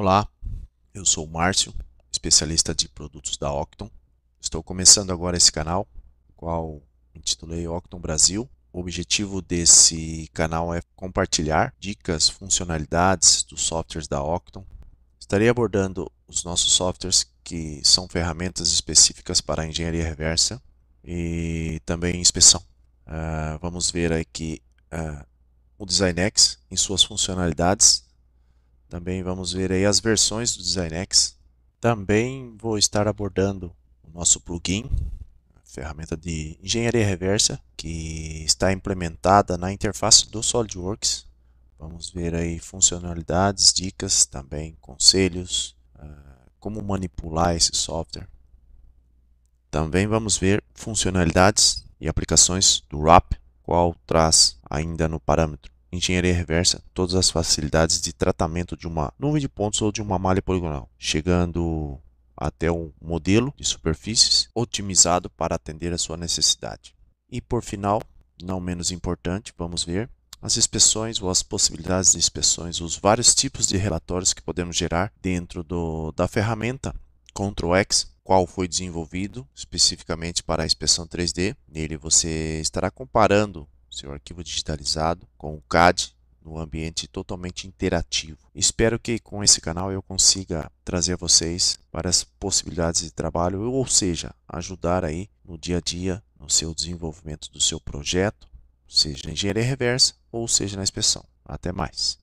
Olá, eu sou o Márcio, especialista de produtos da Octon. Estou começando agora esse canal, qual intitulei Octon Brasil. O objetivo desse canal é compartilhar dicas, funcionalidades dos softwares da Octon. Estarei abordando os nossos softwares que são ferramentas específicas para engenharia reversa e também inspeção. Uh, vamos ver aqui uh, o DesignX em suas funcionalidades também vamos ver aí as versões do DesignX. Também vou estar abordando o nosso plugin, ferramenta de engenharia reversa, que está implementada na interface do SolidWorks. Vamos ver aí funcionalidades, dicas, também conselhos, uh, como manipular esse software. Também vamos ver funcionalidades e aplicações do RAP, qual traz ainda no parâmetro engenharia reversa todas as facilidades de tratamento de uma nuvem de pontos ou de uma malha poligonal, chegando até um modelo de superfícies otimizado para atender a sua necessidade. E por final, não menos importante, vamos ver as inspeções ou as possibilidades de inspeções, os vários tipos de relatórios que podemos gerar dentro do, da ferramenta Ctrl X, qual foi desenvolvido especificamente para a inspeção 3D. Nele você estará comparando seu arquivo digitalizado com o CAD no ambiente totalmente interativo. Espero que com esse canal eu consiga trazer vocês para as possibilidades de trabalho, ou seja, ajudar aí no dia a dia, no seu desenvolvimento do seu projeto, seja na engenharia reversa ou seja na inspeção. Até mais.